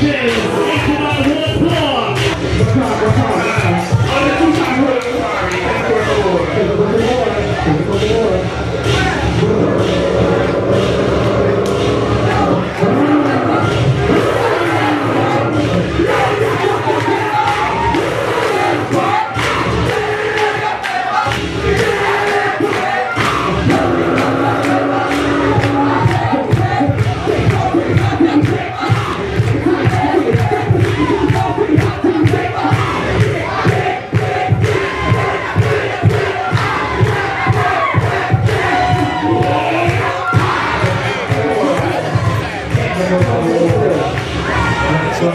Can we